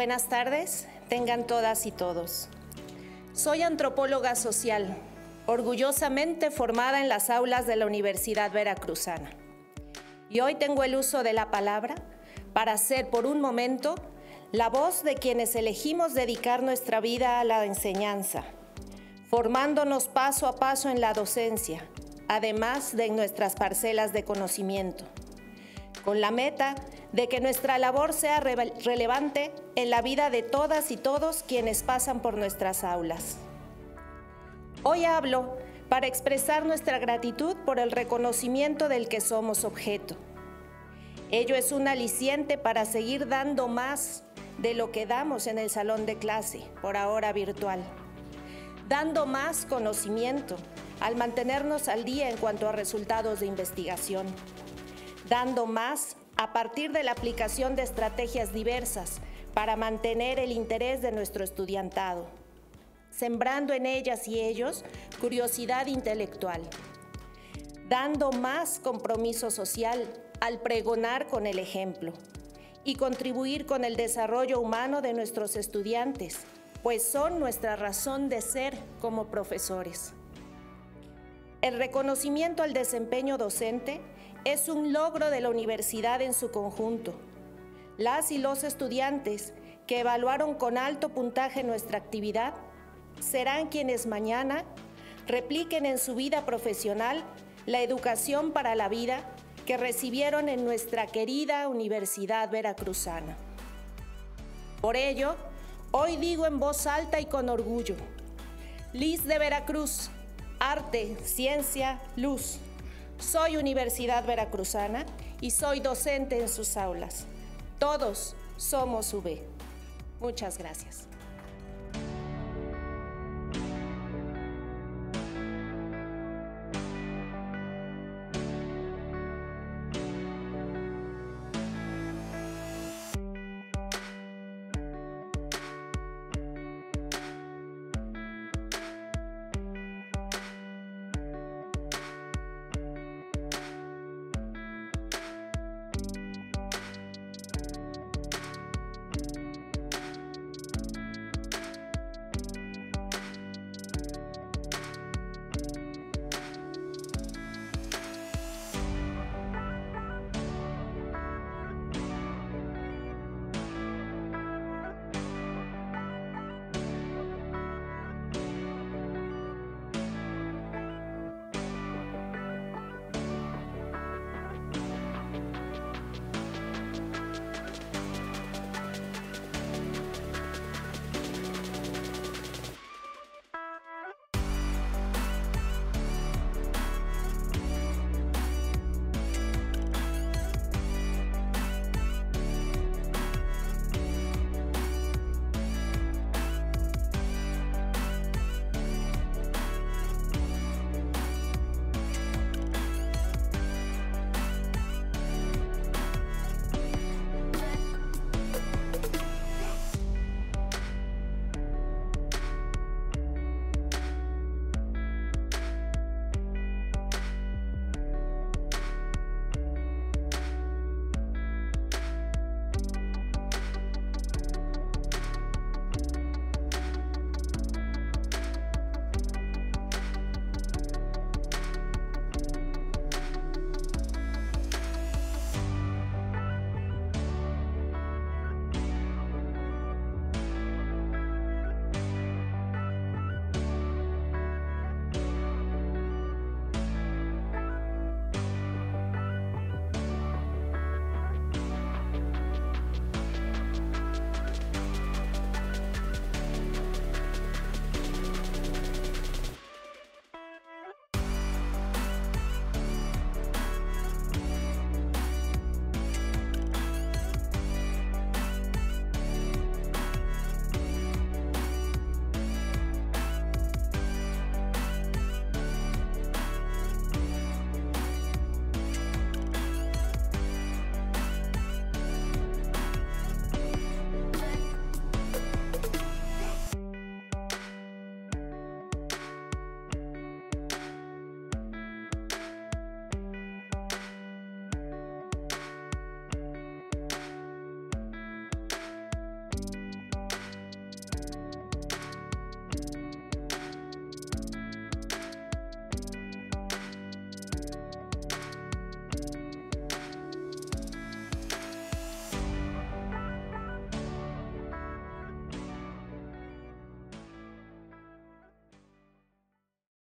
Buenas tardes, tengan todas y todos. Soy antropóloga social, orgullosamente formada en las aulas de la Universidad Veracruzana. Y hoy tengo el uso de la palabra para ser por un momento la voz de quienes elegimos dedicar nuestra vida a la enseñanza, formándonos paso a paso en la docencia, además de en nuestras parcelas de conocimiento, con la meta de que nuestra labor sea relevante en la vida de todas y todos quienes pasan por nuestras aulas. Hoy hablo para expresar nuestra gratitud por el reconocimiento del que somos objeto. Ello es un aliciente para seguir dando más de lo que damos en el salón de clase, por ahora virtual, dando más conocimiento al mantenernos al día en cuanto a resultados de investigación, dando más a partir de la aplicación de estrategias diversas para mantener el interés de nuestro estudiantado, sembrando en ellas y ellos curiosidad intelectual, dando más compromiso social al pregonar con el ejemplo y contribuir con el desarrollo humano de nuestros estudiantes, pues son nuestra razón de ser como profesores. El reconocimiento al desempeño docente es un logro de la universidad en su conjunto. Las y los estudiantes que evaluaron con alto puntaje nuestra actividad serán quienes mañana repliquen en su vida profesional la educación para la vida que recibieron en nuestra querida Universidad Veracruzana. Por ello, hoy digo en voz alta y con orgullo, Liz de Veracruz, arte, ciencia, luz. Soy Universidad Veracruzana y soy docente en sus aulas. Todos somos UB. Muchas gracias.